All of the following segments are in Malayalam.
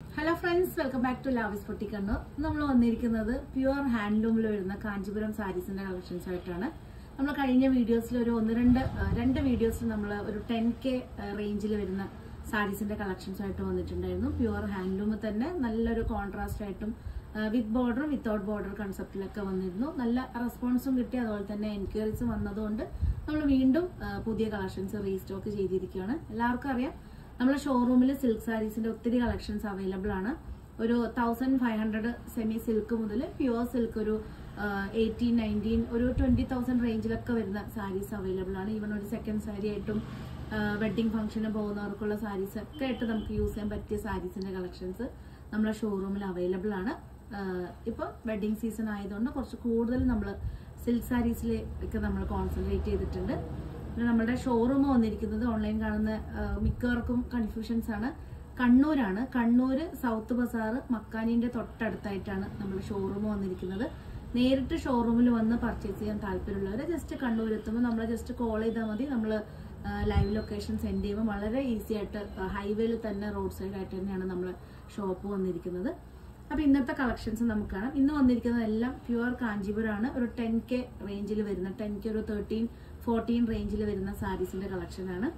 Hello friends welcome back to ലാവിസ് പൊട്ടിക്കണ്ണൂർ നമ്മൾ വന്നിരിക്കുന്നത് പ്യുവർ ഹാൻഡ്ലൂമിൽ വരുന്ന കാഞ്ചീപുരം സാരീസിന്റെ കളക്ഷൻസ് ആയിട്ടാണ്. നമ്മൾ കഴിഞ്ഞ വീഡിയോസിൽ ഒരു ഒന്ന് രണ്ട് രണ്ട് വീഡിയോസിൽ നമ്മൾ ഒരു ടെൻ കെ റേഞ്ചിൽ വരുന്ന സാരീസിന്റെ കളക്ഷൻസ് ആയിട്ട് വന്നിട്ടുണ്ടായിരുന്നു. പ്യുവർ ഹാൻഡ്ലൂം തന്നെ നല്ലൊരു കോൺട്രാസ്റ്റ് ആയിട്ടും വിത്ത് ബോർഡർ വിത്തൗട്ട് ബോർഡർ കൺസെപ്റ്റിലൊക്കെ വന്നിരുന്നു. നല്ല റെസ്പോൺസും കിട്ടി അതുപോലെ തന്നെ എൻക്വയറീസ് വന്നതുകൊണ്ട് നമ്മൾ വീണ്ടും പുതിയ കളക്ഷൻസ് റീസ്റ്റോക്ക് ചെയ്തിരിക്കുകയാണ്. എല്ലാവർക്കും അറിയാം നമ്മുടെ ഷോറൂമിൽ സിൽക്ക് സാരീസിന്റെ ഒത്തിരി കളക്ഷൻസ് അവൈലബിൾ ആണ്. ഒരു thousand five hundred semi silk മുതൽ പ്യുവർ സിൽക്ക് ഒരു എയ്റ്റീൻ നയന്റീൻ ഒരു ട്വന്റി തൗസൻഡ് റേഞ്ചിലൊക്കെ വരുന്ന സാരീസ് അവൈലബിൾ ആണ്. ഈവൻ ഒരു സെക്കൻഡ് സാരി ആയിട്ടും വെഡിങ് ഫംഗ്ഷന് പോകുന്നവർക്കുള്ള സാരീസ് ഒക്കെ ആയിട്ട് നമുക്ക് യൂസ് ചെയ്യാൻ പറ്റിയ സാരീസിന്റെ കളക്ഷൻസ് നമ്മുടെ ഷോറൂമിൽ അവൈലബിൾ ആണ്. ഇപ്പൊ വെഡിങ് സീസൺ ആയതുകൊണ്ട് കുറച്ച് കൂടുതൽ നമ്മൾ സിൽക്ക് സാരീസിലേക്ക് നമ്മൾ കോൺസെൻട്രേറ്റ് ചെയ്തിട്ടുണ്ട്. പിന്നെ നമ്മുടെ ഷോറൂം വന്നിരിക്കുന്നത് ഓൺലൈൻ കാണുന്ന മിക്കവർക്കും കൺഫ്യൂഷൻസ് ആണ്. കണ്ണൂരാണ്. കണ്ണൂർ സൗത്ത് ബസാർ മക്കാനിന്റെ തൊട്ടടുത്തായിട്ടാണ് നമ്മുടെ ഷോറൂം വന്നിരിക്കുന്നത്. നേരിട്ട് ഷോറൂമിൽ വന്ന് പർച്ചേസ് ചെയ്യാൻ താല്പര്യമുള്ളവർ ജസ്റ്റ് കണ്ണൂർ എത്തുമ്പോൾ നമ്മൾ ജസ്റ്റ് കോൾ ചെയ്താൽ മതി. നമ്മൾ ലൈവ് ലൊക്കേഷൻ സെൻഡ് ചെയ്യുമ്പോൾ വളരെ ഈസി ആയിട്ട് ഹൈവേയിൽ തന്നെ റോഡ് സൈഡായിട്ട് തന്നെയാണ് നമ്മൾ ഷോപ്പ് വന്നിരിക്കുന്നത്. അപ്പോൾ ഇന്നത്തെ കളക്ഷൻസ് നമുക്ക് കാണാം. ഇന്ന് വന്നിരിക്കുന്നതെല്ലാം പ്യുവർ കാഞ്ചീപുരമാണ് ഒരു ടെൻ കെ റേഞ്ചിൽ വരുന്ന ടെൻ കെ ഒരു തേർട്ടീൻ ഫോർട്ടീൻ റേഞ്ചിൽ വരുന്ന സാരീസിന്റെ ആണ്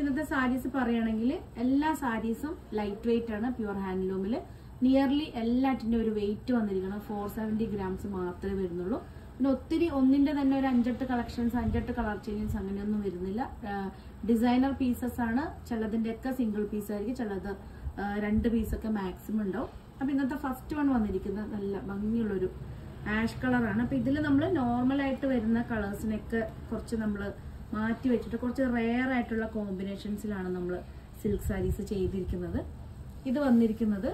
ഇന്നത്തെ സാരീസ് പറയുകയാണെങ്കിൽ എല്ലാ സാരീസും ലൈറ്റ് വെയിറ്റ് ആണ് പ്യുവർ ഹാൻഡ്ലൂമിൽ നിയർലി എല്ലാറ്റിന്റെ ഒരു വെയിറ്റ് വന്നിരിക്കണം. ഫോർ സെവന്റി ഗ്രാംസ് മാത്രമേ വരുന്നുള്ളൂ. പിന്നെ ഒത്തിരി ഒന്നിന്റെ തന്നെ ഒരു അഞ്ചെട്ട് കളക്ഷൻസ് അഞ്ചെട്ട് കളർ ചേഞ്ചസ് അങ്ങനെയൊന്നും വരുന്നില്ല. ഡിസൈനർ പീസസ് ആണ്. ചിലതിന്റെ ഒക്കെ സിംഗിൾ പീസ് ആയിരിക്കും ചിലത് രണ്ട് പീസൊക്കെ മാക്സിമം ഉണ്ടാവും. അപ്പൊ ഇന്നത്തെ ഫസ്റ്റ് വൺ വന്നിരിക്കുന്നത് നല്ല ഭംഗിയുള്ളൊരു ആഷ് കളറാണ്. അപ്പൊ ഇതിൽ നമ്മൾ നോർമൽ ആയിട്ട് വരുന്ന കളേഴ്സിനൊക്കെ കുറച്ച് നമ്മൾ മാറ്റി വെച്ചിട്ട് കുറച്ച് റെയർ ആയിട്ടുള്ള കോമ്പിനേഷൻസിലാണ് നമ്മൾ സിൽക്ക് സാരീസ് ചെയ്തിരിക്കുന്നത്. ഇത് വന്നിരിക്കുന്നത്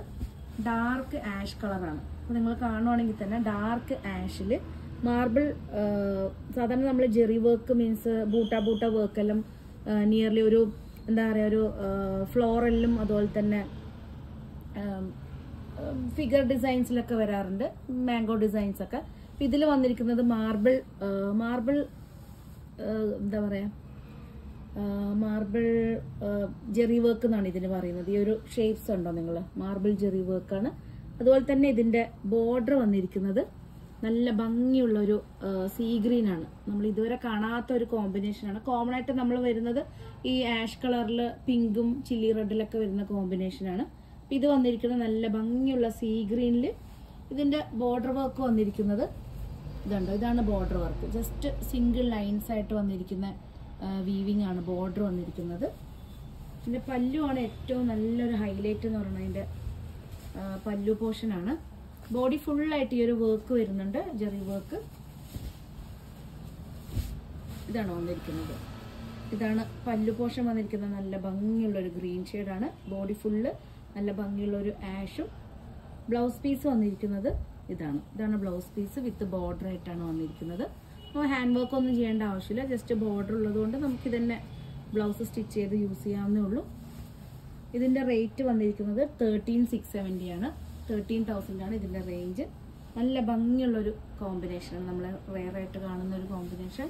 ഡാർക്ക് ആഷ് കളറാണ് അപ്പൊ നിങ്ങൾ കാണുവാണെങ്കിൽ തന്നെ ഡാർക്ക് ആഷിൽ മാർബിൾ സാധാരണ നമ്മൾ zari work means butta butta work എല്ലാം നിയർലി ഒരു എന്താ പറയുക ഒരു ഫ്ലോറലിലും അതുപോലെ തന്നെ ഫിഗർ ഡിസൈൻസിലൊക്കെ വരാറുണ്ട്. മാംഗോ ഡിസൈൻസ് ഒക്കെ. ഇതിൽ വന്നിരിക്കുന്നത് മാർബിൾ മാർബിൾ എന്താ പറയാ? മാർബിൾ ജെറി വർക്ക് എന്നാണ് ഇതിന് പറയുന്നത്. ഈ ഒരു ഷേപ്സ് ഉണ്ടോ നിങ്ങൾ മാർബിൾ ജെറി വർക്കാണ് അതുപോലെ തന്നെ ഇതിന്റെ ബോർഡർ വന്നിരിക്കുന്നത് നല്ല ഭംഗിയുള്ള ഒരു സീ ഗ്രീൻ ആണ്. നമ്മൾ ഇതുവരെ കാണാത്ത ഒരു കോമ്പിനേഷൻ ആണ്. കോമൺ ആയിട്ട് നമ്മൾ വരുന്നത് ഈ ആഷ് കളറിൽ പിങ്കും ചില്ലി റെഡിലൊക്കെ വരുന്ന അപ്പൊ ഇത് വന്നിരിക്കുന്നത് നല്ല ഭംഗിയുള്ള സീ ഗ്രീനിൽ ഇതിന്റെ ബോർഡർ വർക്ക് വന്നിരിക്കുന്നത്. ഇതുണ്ടോ? ഇതാണ് border work just single lines ആയിട്ട് വന്നിരിക്കുന്ന വീവിങ് ആണ് ബോർഡർ വന്നിരിക്കുന്നത്. പിന്നെ പല്ലുവാണ് ഏറ്റവും നല്ലൊരു ഹൈലൈറ്റ് എന്ന് പറയുന്നത്. അതിന്റെ പല്ലു പോർഷൻ ആണ്. ബോഡി ഫുള്ളായിട്ട് ഈ ഒരു വർക്ക് വരുന്നുണ്ട്. ജെറി വർക്ക് ഇതാണ് വന്നിരിക്കുന്നത്. ഇതാണ് പല്ലു പോർഷൻ വന്നിരിക്കുന്നത് നല്ല ഭംഗിയുള്ള ഒരു ഗ്രീൻ ഷെയ്ഡാണ് ബോഡി ഫുള്ള് നല്ല ഭംഗിയുള്ള ഒരു ആഷും ബ്ലൗസ് പീസ് വന്നിരിക്കുന്നത് ഇതാണ്. ഇതാണ് ബ്ലൗസ് പീസ് വിത്ത് ബോർഡർ ആയിട്ടാണ് വന്നിരിക്കുന്നത്. അപ്പോൾ ഹാൻഡ് വർക്ക് ഒന്നും ചെയ്യേണ്ട ആവശ്യമില്ല. ജസ്റ്റ് ബോർഡർ ഉള്ളതുകൊണ്ട് നമുക്ക് ഇതന്നെ ബ്ലൗസ് സ്റ്റിച്ച് ചെയ്ത് യൂസ് ചെയ്യാവുന്നേ ഉള്ളൂ. ഇതിന്റെ റേറ്റ് വന്നിരിക്കുന്നത് തേർട്ടീൻ സിക്സ് സെവന്റി ആണ്. തേർട്ടീൻ തൗസൻഡ് ആണ് ഇതിന്റെ റേഞ്ച് നല്ല ഭംഗിയുള്ളൊരു കോമ്പിനേഷനാണ് നമ്മൾ റെയർ ആയിട്ട് കാണുന്ന ഒരു കോമ്പിനേഷൻ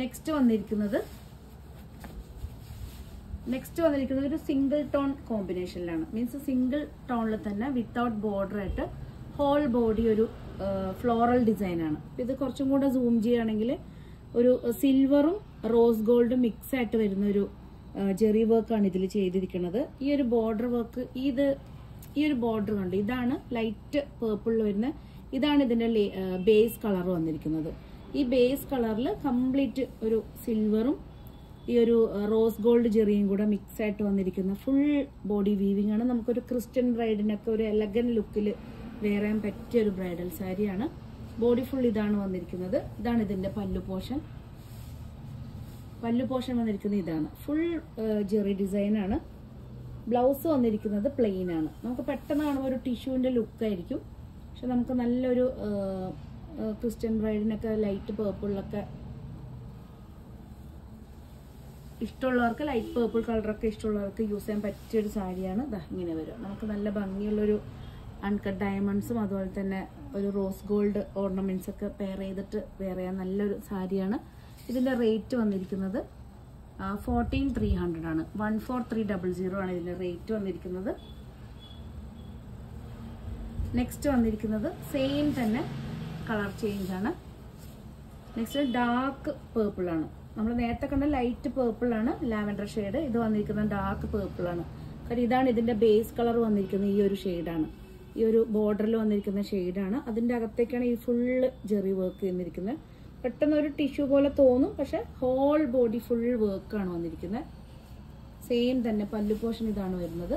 നെക്സ്റ്റ് വന്നിരിക്കുന്നത് നെക്സ്റ്റ് വന്നിരിക്കുന്നത് ഒരു സിംഗിൾ ടോൺ കോമ്പിനേഷനിലാണ് മീൻസ് സിംഗിൾ ടോണിൽ തന്നെ വിത്തൗട്ട് ബോർഡർ ആയിട്ട് ഹോൾ ബോഡി ഒരു ഫ്ലോറൽ ഡിസൈൻ ആണ്. ഇത് കുറച്ചും കൂടെ സൂം ചെയ്യുകയാണെങ്കിൽ ഒരു സിൽവറും റോസ് ഗോൾഡും മിക്സ് ആയിട്ട് വരുന്ന ഒരു ജെറി ആണ് ഇതിൽ ചെയ്തിരിക്കുന്നത്. ഈ ഒരു ബോർഡർ വർക്ക് ഇത് ഈ ഒരു ബോർഡർ കണ്ട്? ഇതാണ് ലൈറ്റ് പേർപ്പിളിൽ വരുന്ന ഇതാണ് ഇതിന്റെ ബേസ് കളർ വന്നിരിക്കുന്നത്. ഈ ബേസ് കളറിൽ കംപ്ലീറ്റ് ഒരു സിൽവറും ഈ ഒരു റോസ് ഗോൾഡ് ജെറിയും കൂടെ മിക്സ് ആയിട്ട് വന്നിരിക്കുന്ന ഫുൾ ബോഡി വീവിംഗ് ആണ്. നമുക്കൊരു ക്രിസ്ത്യൻ ബ്രൈഡിനൊക്കെ ഒരു എലഗൻ ലുക്കിൽ വേറെ പറ്റിയ ഒരു ബ്രൈഡൽ സാരിയാണ്. ബോഡി ഫുൾ ഇതാണ് വന്നിരിക്കുന്നത്. ഇതാണ് ഇതിന്റെ പല്ലു പോഷൻ. പല്ലു പോഷൻ വന്നിരിക്കുന്നത് ഇതാണ്. ഫുൾ ജെറി ഡിസൈനാണ് ബ്ലൗസ് വന്നിരിക്കുന്നത് പ്ലെയിൻ ആണ്. നമുക്ക് പെട്ടെന്ന് കാണുമ്പോൾ ഒരു ടിഷ്യൂവിന്റെ ലുക്കായിരിക്കും പക്ഷെ നമുക്ക് നല്ലൊരു ക്രിസ്ത്യൻ ബ്രൈഡിനൊക്കെ ലൈറ്റ് പേർപ്പിളിലൊക്കെ ഇഷ്ടമുള്ളവർക്ക് ലൈറ്റ് പേർപ്പിൾ കളറൊക്കെ ഇഷ്ടമുള്ളവർക്ക് യൂസ് ചെയ്യാൻ പറ്റിയ ഒരു സാരിയാണ്. ഇങ്ങനെ വരും. നമുക്ക് നല്ല ഭംഗിയുള്ളൊരു അൺകട്ട് ഡയമണ്ട്സും അതുപോലെ തന്നെ ഒരു റോസ് ഗോൾഡ് ഓർണമെന്റ്സ് ഒക്കെ പെയർ ചെയ്തിട്ട് വേറെ നല്ലൊരു സാരിയാണ്. ഇതിന്റെ റേറ്റ് വന്നിരിക്കുന്നത് ഫോർട്ടീൻ ത്രീ ഹൺഡ്രഡ് ആണ്. One four three double zero ആണ് ഇതിന്റെ റേറ്റ് വന്നിരിക്കുന്നത്. നെക്സ്റ്റ് വന്നിരിക്കുന്നത് സെയിം തന്നെ കളർ ചേഞ്ച് ആണ്. നെക്സ്റ്റ് ഡാർക്ക് പേർപ്പിൾ ആണ്. നമ്മൾ നേരത്തെ കണ്ട ലൈറ്റ് പേർപ്പിൾ ആണ് ലാവൻഡർ ഷെയ്ഡ് ഇത് വന്നിരിക്കുന്നത് ഡാർക്ക് പേർപ്പിൾ ആണ്. കാര്യം ഇതാണ് ഇതിന്റെ ബേസ് കളർ വന്നിരിക്കുന്നത് ഈ ഒരു ഷെയ്ഡാണ് ഈ ഒരു ബോർഡറിൽ വന്നിരിക്കുന്ന ഷെയ്ഡാണ് അതിന്റെ അകത്തേക്കാണ് ഈ ഫുള്ള് ജെറി വർക്ക് ചെയ്യുന്നിരിക്കുന്നത് പെട്ടെന്ന് ഒരു ടിഷ്യൂ പോലെ തോന്നും പക്ഷെ ഹോൾ ബോഡി ഫുൾ വർക്കാണ് വന്നിരിക്കുന്നത്. സെയിം തന്നെ പല്ലു പോർഷൻ ഇതാണ് വരുന്നത്.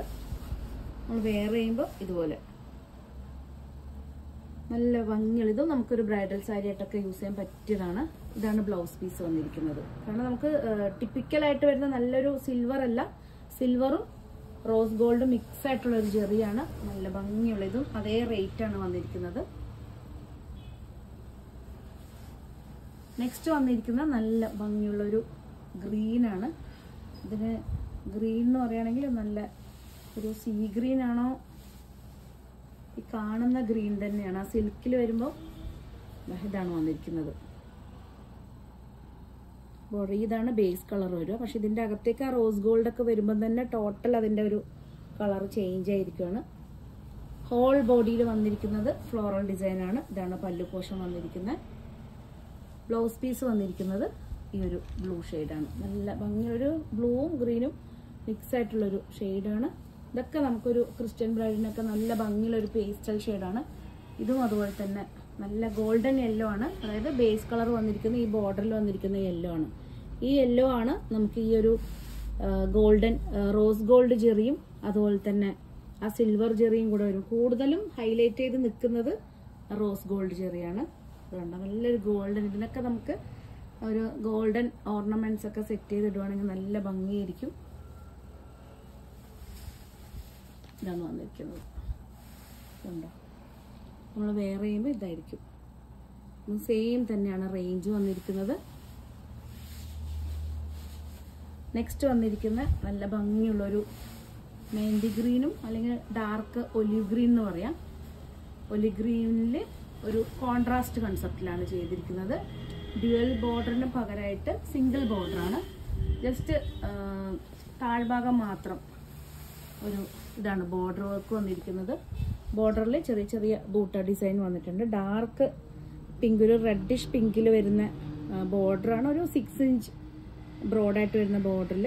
നമ്മൾ വെയർ ചെയ്യുമ്പോൾ ഇതുപോലെ. നല്ല ഭംഗിയുള്ള ഇതും നമുക്കൊരു ബ്രൈഡൽ സാരി ആയിട്ടൊക്കെ യൂസ് ചെയ്യാൻ പറ്റിയതാണ്. ഇതാണ് ബ്ലൗസ് പീസ് വന്നിരിക്കുന്നത്. കാരണം നമുക്ക് ടിപ്പിക്കൽ ആയിട്ട് വരുന്ന നല്ലൊരു സിൽവർ അല്ല. സിൽവറും റോസ് ഗോൾഡും മിക്സ് ആയിട്ടുള്ള ഒരു ജെറിയാണ്. നല്ല ഭംഗിയുള്ള ഇതും. അതേ റേറ്റ് ആണ് വന്നിരിക്കുന്നത്. നെക്സ്റ്റ് വന്നിരിക്കുന്ന നല്ല ഭംഗിയുള്ള ഒരു ഗ്രീൻ ആണ്. ഇതിന് ഗ്രീൻ എന്ന് പറയുകയാണെങ്കിൽ നല്ല ഒരു സീ ഗ്രീൻ ആണോ ഈ കാണുന്ന ഗ്രീൻ തന്നെയാണ്. ആ സിൽക്കിൽ വരുമ്പോൾ ഇതാണ് വന്നിരിക്കുന്നത്. ഇതാണ് ബേസ് കളർ വരിക. പക്ഷെ ഇതിന്റെ അകത്തേക്ക് ആ റോസ് ഗോൾഡ് ഒക്കെ വരുമ്പോൾ തന്നെ ടോട്ടൽ അതിന്റെ ഒരു കളർ ചേഞ്ച് ആയിരിക്കുവാണ്. ഹോൾ ബോഡിയിൽ വന്നിരിക്കുന്നത് ഫ്ലോറൽ ഡിസൈൻ ആണ്. ഇതാണ് പല്ലു പോഷൻ വന്നിരിക്കുന്നത്. ബ്ലൗസ് പീസ് വന്നിരിക്കുന്നത് ഈ ഒരു ബ്ലൂ ഷെയ്ഡാണ്. നല്ല ഭംഗിയൊരു ബ്ലൂവും ഗ്രീനും മിക്സ് ആയിട്ടുള്ളൊരു ഷെയ്ഡാണ്. ഇതൊക്കെ നമുക്കൊരു ക്രിസ്ത്യൻ ബ്രൈഡിനൊക്കെ നല്ല ഭംഗിയുള്ള ഒരു പേസ്റ്റൽ ഷെയ്ഡാണ്. ഇതും അതുപോലെ തന്നെ നല്ല ഗോൾഡൻ യെല്ലോ ആണ്. അതായത് ബേസ് കളർ വന്നിരിക്കുന്ന ഈ ബോർഡറിൽ വന്നിരിക്കുന്ന യെല്ലോ ആണ്. ഈ യെല്ലോ ആണ് നമുക്ക് ഈ ഒരു ഗോൾഡൻ റോസ് ഗോൾഡ് ജെറിയും അതുപോലെ തന്നെ ആ സിൽവർ ജെറിയും കൂടെ വരും. കൂടുതലും ഹൈലൈറ്റ് ചെയ്ത് നിൽക്കുന്നത് റോസ് ഗോൾഡ് ജെറിയാണ്. അതുകൊണ്ട് നല്ലൊരു ഗോൾഡൻ ഇതിനൊക്കെ നമുക്ക് ഒരു ഗോൾഡൻ ഓർണമെന്റ്സ് ഒക്കെ സെറ്റ് ചെയ്തിടുവാണെങ്കിൽ നല്ല ഭംഗിയായിരിക്കും. ഇതാണ് വന്നിരിക്കുന്നത് കണ്ടോ? നമ്മൾ വെയർ ചെയ്യുമ്പോൾ ഇതായിരിക്കും. സെയിം തന്നെയാണ് റേഞ്ച് വന്നിരിക്കുന്നത്. നെക്സ്റ്റ് വന്നിരിക്കുന്ന നല്ല ഭംഗിയുള്ളൊരു മെഹന്തി ഗ്രീനും അല്ലെങ്കിൽ ഡാർക്ക് ഒലിവ് ഗ്രീൻ എന്ന് പറയാം. ഒലി ഗ്രീനിൽ ഒരു കോൺട്രാസ്റ്റ് കൺസെപ്റ്റിലാണ് ചെയ്തിരിക്കുന്നത്. ഡ്യുവൽ ബോർഡറിന് പകരമായിട്ട് സിംഗിൾ ബോർഡറാണ് ജസ്റ്റ് താഴ്ഭാഗം മാത്രം ഒരു ഇതാണ് ബോർഡർ വർക്ക് വന്നിരിക്കുന്നത്. ബോർഡറിൽ ചെറിയ ചെറിയ ബൂട്ട ഡിസൈൻ വന്നിട്ടുണ്ട്. ഡാർക്ക് പിങ്ക് ഒരു റെഡിഷ് പിങ്കിൽ വരുന്ന ബോർഡറാണ് ഒരു സിക്സ് ഇഞ്ച് ബ്രോഡായിട്ട് വരുന്ന ബോർഡറിൽ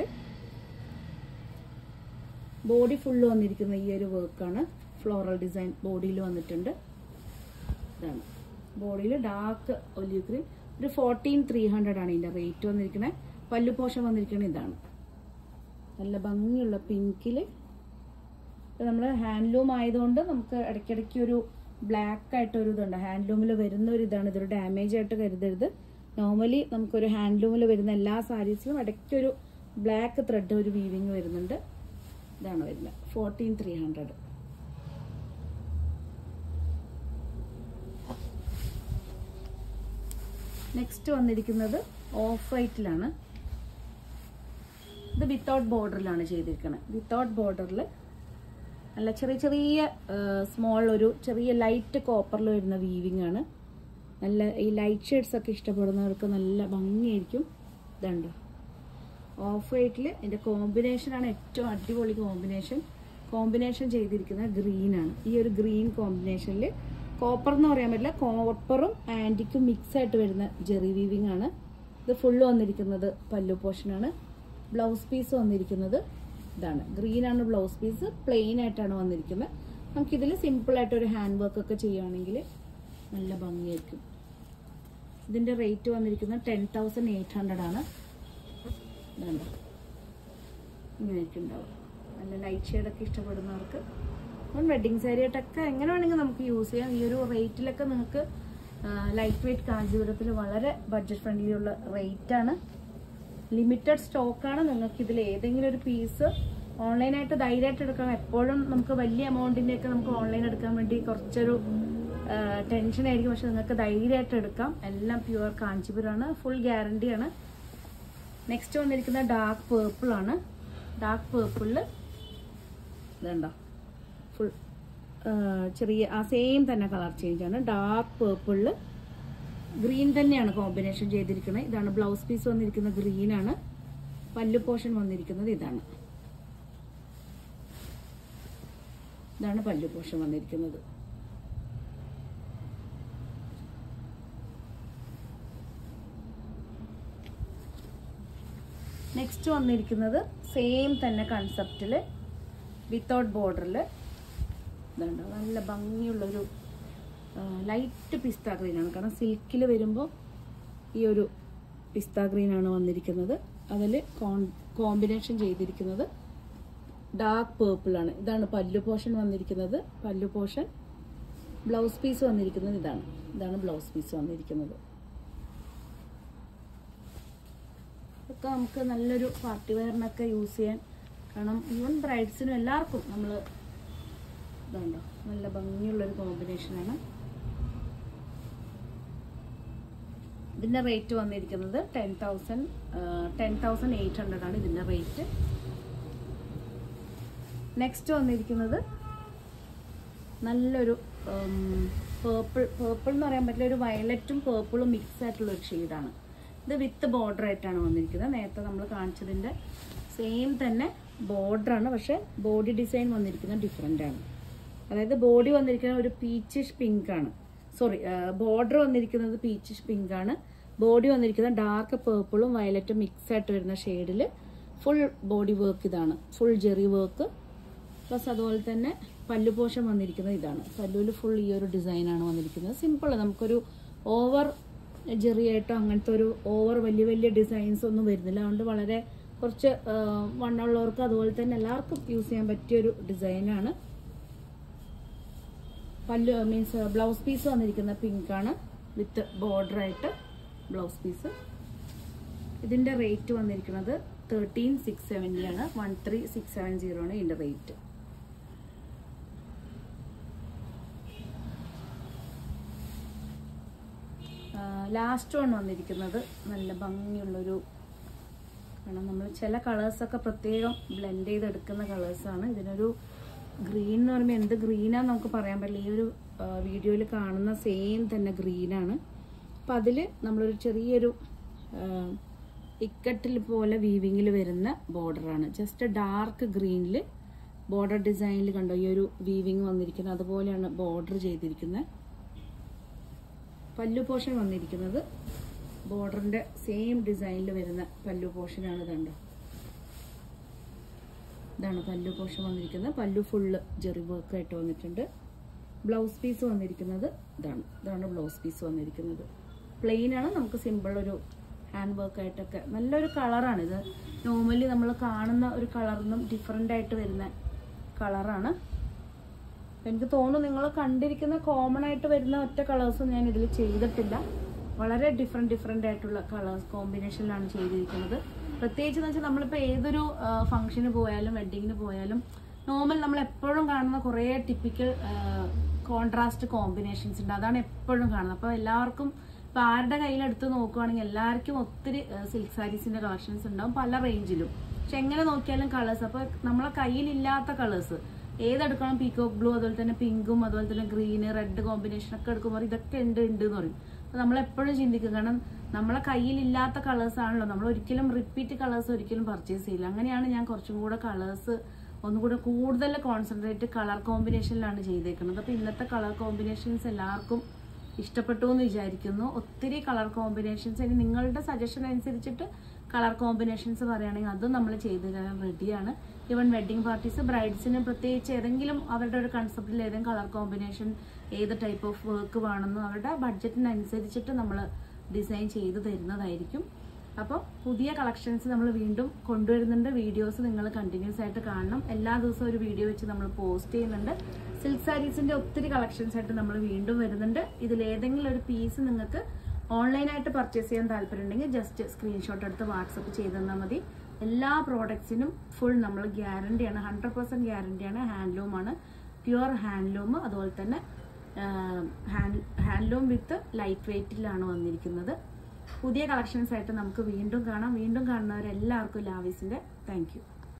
ബോഡി ഫുള്ള് വന്നിരിക്കുന്ന ഈ ഒരു വർക്കാണ് ഫ്ലോറൽ ഡിസൈൻ ബോഡിയിൽ വന്നിട്ടുണ്ട്. ഇതാണ്. ബോഡിയിൽ ഡാർക്ക് ഒലിവ് ഗ്രീൻ ഒരു ഫോർട്ടീൻ ത്രീ ഹൺഡ്രഡ് ആണ് ഇതിന്റെ റേറ്റ് വന്നിരിക്കുന്നത് പല്ലു പോഷൻ വന്നിരിക്കുന്നത് ഇതാണ്. നല്ല ഭംഗിയുള്ള പിങ്കിൽ നമ്മൾ ഹാൻഡ്ലൂം ആയതുകൊണ്ട് നമുക്ക് ഇടയ്ക്കിടയ്ക്ക് ഒരു ബ്ലാക്ക് ആയിട്ട് ഒരു ഇതുണ്ട്. ഹാൻഡ്ലൂമിൽ വരുന്ന ഒരു ഇതാണ് ഇതൊരു ഡാമേജ് ആയിട്ട് കരുതരുത്. നോർമലി നമുക്കൊരു ഹാൻഡ്ലൂമിൽ വരുന്ന എല്ലാ സാരീസിലും ഇടയ്ക്കൊരു ബ്ലാക്ക് ത്രെഡ് ഒരു വീവിങ് വരുന്നുണ്ട്. ഇതാണ് വരുന്നത് ഫോർട്ടീൻ ത്രീ ഹൺഡ്രഡ് നെക്സ്റ്റ് വന്നിരിക്കുന്നത് ഓഫ് വൈറ്റിലാണ് ഇത് വിത്തൗട്ട് ബോർഡറിലാണ് ചെയ്തിരിക്കുന്നത് വിത്തൗട്ട് ബോർഡറിൽ നല്ല ചെറിയ ചെറിയ സ്മോൾ ഒരു ചെറിയ ലൈറ്റ് കോപ്പറിൽ വരുന്ന വീവിങ് ആണ്. നല്ല ഈ ലൈറ്റ് ഷെയ്ഡ്സ് ഒക്കെ ഇഷ്ടപ്പെടുന്നവർക്ക് നല്ല ഭംഗിയായിരിക്കും. ഇതുണ്ട്? ഓഫ് വൈറ്റിൽ ഇതിന്റെ കോമ്പിനേഷനാണ് ഏറ്റവും അടിപൊളി കോമ്പിനേഷൻ കോമ്പിനേഷൻ ചെയ്തിരിക്കുന്നത് ഗ്രീനാണ് ഈ ഒരു ഗ്രീൻ കോമ്പിനേഷനിൽ കോപ്പർ എന്ന് പറയാൻ പറ്റില്ല കോപ്പറും ആന്റിക്കും മിക്സ് ആയിട്ട് വരുന്ന ജെറി വീവിങ് ആണ്. ഇത് ഫുള്ള് വന്നിരിക്കുന്നത് പല്ലു പോർഷനാണ് ബ്ലൗസ് പീസ് വന്നിരിക്കുന്നത്. ഇതാണ്. ഗ്രീൻ ആണ് ബ്ലൗസ് പീസ് പ്ലെയിൻ ആയിട്ടാണ് വന്നിരിക്കുന്നത്. നമുക്കിതിൽ സിമ്പിൾ ആയിട്ട് ഒരു ഹാൻഡ് വർക്ക് ഒക്കെ ചെയ്യുകയാണെങ്കിൽ നല്ല ഭംഗിയായിരിക്കും. ഇതിന്റെ റേറ്റ് വന്നിരിക്കുന്നത് ടെൻ തൗസൻഡ് എയ്റ്റ് ഹൺഡ്രഡ് ആണ്. ഇങ്ങനെയൊക്കെ ഉണ്ടാവും നല്ല ലൈറ്റ് ഷെയ്ഡൊക്കെ ഇഷ്ടപ്പെടുന്നവർക്ക്. അപ്പം വെഡിങ് സാരി ആയിട്ടൊക്കെ എങ്ങനെ വേണമെങ്കിൽ നമുക്ക് യൂസ് ചെയ്യാം. ഈ ഒരു റേറ്റിലൊക്കെ നിങ്ങൾക്ക് ലൈറ്റ് വെയിറ്റ് കാഞ്ചീപുരത്തിൽ വളരെ ബഡ്ജറ്റ് ഫ്രണ്ട്ലി ഉള്ള റേറ്റ് ആണ്. ലിമിറ്റഡ് സ്റ്റോക്കാണ് നിങ്ങൾക്ക് ഇതിൽ ഏതെങ്കിലും ഒരു പീസ് ഓൺലൈനായിട്ട് ധൈര്യമായിട്ട് എടുക്കാം എപ്പോഴും നമുക്ക് വലിയ എമൗണ്ടിന്റെയൊക്കെ നമുക്ക് ഓൺലൈൻ എടുക്കാൻ വേണ്ടി കുറച്ചൊരു ടെൻഷൻ ആയിരിക്കും. പക്ഷെ നിങ്ങൾക്ക് ധൈര്യമായിട്ട് എടുക്കാം. എല്ലാം പ്യുവർ കാഞ്ചിപുരമാണ്. ഫുൾ ഗ്യാരണ്ടിയാണ് നെക്സ്റ്റ് വന്നിരിക്കുന്ന ഡാർക്ക് പേർപ്പിളാണ് ഡാർക്ക് പേർപ്പിളിൽ ഇതുണ്ടോ? ഫുൾ ചെറിയ ആ സെയിം തന്നെ കളർ ചേഞ്ച് ആണ്. ഡാർക്ക് പേർപ്പിളിൽ ഗ്രീൻ തന്നെയാണ് കോമ്പിനേഷൻ ചെയ്തിരിക്കുന്നത്. ഇതാണ് ബ്ലൗസ് പീസ് വന്നിരിക്കുന്ന ഗ്രീൻ ആണ്. പല്ലു പോർഷൻ വന്നിരിക്കുന്നത് ഇതാണ്. ഇതാണ് പല്ലു പോർഷൻ വന്നിരിക്കുന്നത്. നെക്സ്റ്റ് വന്നിരിക്കുന്നത് സെയിം തന്നെ കൺസെപ്റ്റിൽ വിത്തൗട്ട് ബോർഡറിൽ ഇതുണ്ട് നല്ല ഭംഗിയുള്ളൊരു ലൈറ്റ് പിസ്ത ഗ്രീനാണ് കാരണം സിൽക്കിൽ വരുമ്പോൾ ഈ ഒരു പിസ്ത ഗ്രീനാണ് വന്നിരിക്കുന്നത്. അതിൽ കോമ്പിനേഷൻ ചെയ്തിരിക്കുന്നത് ഡാർക്ക് പേർപ്പിളാണ് ഇതാണ് പല്ലു പോർഷൻ വന്നിരിക്കുന്നത്. പല്ലു പോർഷൻ ബ്ലൗസ് പീസ് വന്നിരിക്കുന്നത് ഇതാണ്. ഇതാണ് ബ്ലൗസ് പീസ് വന്നിരിക്കുന്നത്. ഒക്കെ നമുക്ക് നല്ലൊരു പാർട്ടി വെയറിനൊക്കെ യൂസ് ചെയ്യാൻ. കാരണം ഈവൻ ബ്രൈഡ്സിനും എല്ലാവർക്കും നമ്മൾ ഇതുണ്ടോ? നല്ല ഭംഗിയുള്ളൊരു കോമ്പിനേഷനാണ് ഇതിന്റെ റേറ്റ് വന്നിരിക്കുന്നത് ten thousand ten thousand eight hundred ആണ് ഇതിന്റെ റേറ്റ് നെക്സ്റ്റ് വന്നിരിക്കുന്നത് നല്ലൊരു പേർപ്പിൾ പേർപ്പിൾ എന്ന് പറയാൻ പറ്റില്ല ഒരു വയലറ്റും പേർപ്പിളും മിക്സ് ആയിട്ടുള്ള ഒരു ഷെയ്ഡാണ് ഇത് വിത്ത് ബോർഡർ ആയിട്ടാണ് വന്നിരിക്കുന്നത്. നേരത്തെ നമ്മൾ കാണിച്ചതിന്റെ സെയിം തന്നെ ബോർഡറാണ് പക്ഷേ ബോഡി ഡിസൈൻ വന്നിരിക്കുന്നത് ഡിഫറെന്റ് ആണ്. അതായത് ബോഡി വന്നിരിക്കുന്നത് ഒരു പീച്ചിഷ് പിങ്ക് ആണ്. സോറി ബോർഡർ വന്നിരിക്കുന്നത് പീച്ചിഷ് പിങ്ക് ആണ്. ബോഡി വന്നിരിക്കുന്നത് ഡാർക്ക് പേർപ്പിളും വയലറ്റും മിക്സ് ആയിട്ട് വരുന്ന ഷെയ്ഡിൽ ഫുൾ ബോഡി വർക്ക് ഇതാണ്. ഫുൾ ജെറി വർക്ക് പ്ലസ് അതുപോലെ തന്നെ പല്ലു പോഷൻ വന്നിരിക്കുന്നത് ഇതാണ്. പല്ലുവിൽ ഫുൾ ഈ ഒരു ഡിസൈനാണ് വന്നിരിക്കുന്നത്. സിമ്പിൾ നമുക്കൊരു ഓവർ ജെറി ആയിട്ടോ അങ്ങനത്തെ ഒരു ഓവർ വലിയ വലിയ ഡിസൈൻസ് ഒന്നും വരുന്നില്ല. അതുകൊണ്ട് വളരെ കുറച്ച് വണ്ണമുള്ളവർക്ക് അതുപോലെ തന്നെ എല്ലാവർക്കും യൂസ് ചെയ്യാൻ പറ്റിയ പറ്റിയൊരു ഡിസൈനാണ് പല്ലു മീൻസ് ബ്ലൗസ് പീസ് വന്നിരിക്കുന്ന പിങ്കാണ് വിത്ത് ബോർഡർ ആയിട്ട്. Blouse piece. ഇതിന്റെ റേറ്റ് വന്നിരിക്കുന്നത് തേർട്ടീൻ സിക്സ് സെവന്റി ആണ്. One three six seven zero ആണ് ഇതിന്റെ റേറ്റ്. ലാസ്റ്റ് വൺ വന്നിരിക്കുന്നത് നല്ല ഭംഗിയുള്ളൊരു കാരണം നമ്മൾ ചില കളേഴ്സൊക്കെ പ്രത്യേകം ബ്ലെൻഡ് ചെയ്തെടുക്കുന്ന കളേഴ്സാണ് ഇതിനൊരു ഗ്രീൻ എന്ന് പറയുമ്പോൾ എന്ത് ഗ്രീനാന്ന് നമുക്ക് പറയാൻ പറ്റില്ല. ഈ ഒരു വീഡിയോയിൽ കാണുന്ന സെയിം തന്നെ ഗ്രീനാണ് അപ്പം അതിൽ നമ്മളൊരു ചെറിയൊരു ഇക്കട്ടിൽ പോലെ വീവിങ്ങിൽ വരുന്ന ബോർഡറാണ് ജസ്റ്റ് ഡാർക്ക് ഗ്രീനിൽ ബോർഡർ ഡിസൈനിൽ കണ്ടോ? ഈ ഒരു വീവിങ് വന്നിരിക്കുന്നത്. അതുപോലെയാണ് ബോർഡർ ചെയ്തിരിക്കുന്നത് പല്ലു പോർഷൻ വന്നിരിക്കുന്നത്. ബോർഡറിന്റെ സെയിം ഡിസൈനിൽ വരുന്ന പല്ലു പോർഷനാണ് കണ്ടോ? ഇതാണ് പല്ലു പോർഷൻ വന്നിരിക്കുന്നത്. പല്ലു ഫുള്ള് ജെറി വർക്ക് ആയിട്ട് വന്നിട്ടുണ്ട്. ബ്ലൗസ് പീസ് വന്നിരിക്കുന്നത്. ഇതാണ്. ഇതാണ് ബ്ലൗസ് പീസ് വന്നിരിക്കുന്നത്. പ്ലെയിൻ ആണ് നമുക്ക് സിമ്പിൾ ഒരു ഹാൻഡ് വർക്ക് ആയിട്ടൊക്കെ. നല്ലൊരു കളറാണ് ഇത് നോർമലി നമ്മൾ കാണുന്ന ഒരു കളറിനും ഡിഫറെന്റ് ആയിട്ട് വരുന്ന കളറാണ്. എനിക്ക് തോന്നുന്നു നിങ്ങൾ കണ്ടിരിക്കുന്ന കോമൺ ആയിട്ട് വരുന്ന ഒറ്റ കളേഴ്സും ഞാൻ ഇതിൽ ചെയ്തിട്ടില്ല. വളരെ ഡിഫറെന്റ് ഡിഫറെന്റ് ആയിട്ടുള്ള കളേഴ്സ് കോമ്പിനേഷനിലാണ് ചെയ്തിരിക്കുന്നത്. പ്രത്യേകിച്ച് എന്ന് വെച്ചാൽ നമ്മളിപ്പോൾ ഏതൊരു ഫംഗ്ഷന് പോയാലും വെഡ്ഡിങ്ങിന് പോയാലും നോർമൽ നമ്മൾ എപ്പോഴും കാണുന്ന കുറേ ടിപ്പിക്കൽ കോൺട്രാസ്റ്റ് കോമ്പിനേഷൻസ് ഉണ്ട്. അതാണ് എപ്പോഴും കാണുന്നത്. അപ്പോൾ എല്ലാവർക്കും ഇപ്പം ആരുടെ കയ്യിലെടുത്ത് നോക്കുവാണെങ്കിൽ എല്ലാവർക്കും ഒത്തിരി സിൽക്ക് സാരീസിന്റെ കളക്ഷൻസ് ഉണ്ടാവും പല റേഞ്ചിലും പക്ഷെ എങ്ങനെ നോക്കിയാലും കളേഴ്സ് അപ്പോൾ നമ്മളെ കയ്യിലില്ലാത്ത കളേഴ്സ് ഏതെടുക്കണം? പീക്കോക്ക് ബ്ലൂ അതുപോലെ തന്നെ പിങ്കും അതുപോലെ തന്നെ ഗ്രീന് റെഡ് കോമ്പിനേഷൻ ഒക്കെ എടുക്കുമ്പോൾ ഇതൊക്കെ ഉണ്ട് ഉണ്ട് എന്ന് പറയും. അപ്പൊ നമ്മൾ എപ്പോഴും ചിന്തിക്കും. കാരണം നമ്മളെ കയ്യിലില്ലാത്ത കളേഴ്സ് ആണല്ലോ. നമ്മൾ ഒരിക്കലും റിപ്പീറ്റ് കളേഴ്സ് ഒരിക്കലും പർച്ചേസ് ചെയ്യില്ല. അങ്ങനെയാണ് ഞാൻ കുറച്ചും കൂടെ കളേഴ്സ് ഒന്നുകൂടെ കൂടുതൽ കോൺസെൻട്രേറ്റ് കളർ കോമ്പിനേഷനിലാണ് ചെയ്തേക്കുന്നത്. അപ്പോൾ ഇന്നത്തെ കളർ കോമ്പിനേഷൻസ് എല്ലാവർക്കും ഇഷ്ടപ്പെട്ടു എന്ന് വിചാരിക്കുന്നു. ഒത്തിരി കളർ കോമ്പിനേഷൻസ് ഇനി നിങ്ങളുടെ സജഷൻ അനുസരിച്ചിട്ട് കളർ കോമ്പിനേഷൻസ് പറയുകയാണെങ്കിൽ അതും നമ്മൾ ചെയ്ത് തരാൻ റെഡിയാണ് ഈവൻ വെഡ്ഡിംഗ് പാർട്ടീസ് ബ്രൈഡ്സിന് പ്രത്യേകിച്ച് ഏതെങ്കിലും അവരുടെ ഒരു കൺസെപ്റ്റിൽ ഏതെങ്കിലും കളർ കോമ്പിനേഷൻ ഏത് ടൈപ്പ് ഓഫ് വർക്ക് വേണമെന്നും അവരുടെ ബഡ്ജറ്റിനനുസരിച്ചിട്ട് നമ്മൾ ഡിസൈൻ ചെയ്ത് തരുന്നതായിരിക്കും. അപ്പോൾ പുതിയ കളക്ഷൻസ് നമ്മൾ വീണ്ടും കൊണ്ടുവരുന്നുണ്ട്. വീഡിയോസ് നിങ്ങൾ കണ്ടിന്യൂസ് ആയിട്ട് കാണണം. എല്ലാ ദിവസവും ഒരു വീഡിയോ വെച്ച് നമ്മൾ പോസ്റ്റ് ചെയ്യുന്നുണ്ട്. സിൽക്ക് സാരീസിന്റെ ഒത്തിരി കളക്ഷൻസ് ആയിട്ട് നമ്മൾ വീണ്ടും വരുന്നുണ്ട്. ഇതിലേതെങ്കിലും ഒരു പീസ് നിങ്ങൾക്ക് ഓൺലൈനായിട്ട് പർച്ചേസ് ചെയ്യാൻ താല്പര്യമുണ്ടെങ്കിൽ ജസ്റ്റ് സ്ക്രീൻഷോട്ട് എടുത്ത് വാട്സപ്പ് ചെയ്ത് തന്നാൽ മതി. എല്ലാ പ്രോഡക്ട്സിനും ഫുൾ നമ്മൾ ഗ്യാരണ്ടിയാണ് ഹൺഡ്രഡ് പെർസെന്റ് ഗ്യാരണ്ടിയാണ് ഹാൻഡ്ലൂമാണ് പ്യുവർ ഹാൻഡ്ലൂം അതുപോലെ തന്നെ ഹാൻഡ് ഹാൻഡ്ലൂം വിത്ത് ലൈറ്റ് വെയ്റ്റിലാണ് വന്നിരിക്കുന്നത്. പുതിയ കളക്ഷൻസ് ആയിട്ട് നമുക്ക് വീണ്ടും കാണാം. വീണ്ടും കാണുന്നവരെല്ലാവർക്കും ലാവിസിന്റെ താങ്ക്